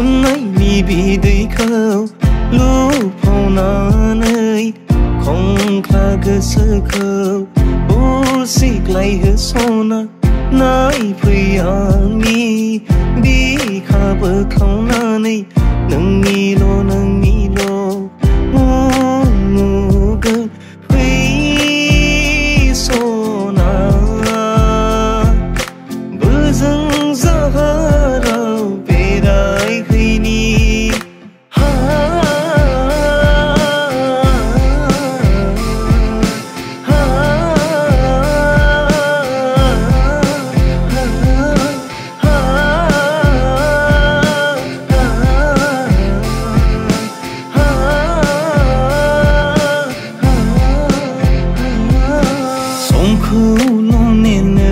ონაი მიბიდიქავ ლუფონანეი კონკლაგსკავ ბორსი გლაიჰსონა ნაი პრიამი ბიქაბ ქონანეი ნმილო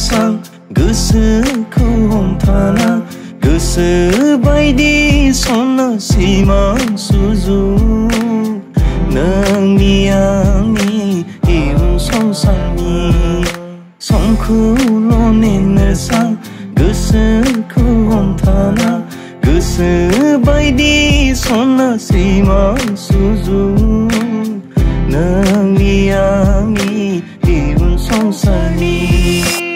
sang Gısı kum tana Gısı baydi sona simang suzu Nâng mi ami Hiun song sang mi. Song ku lo nên nene sang Gısı kum tana Gısı baydi sona simang suzu Nâng mi ami Hiun song sang mi.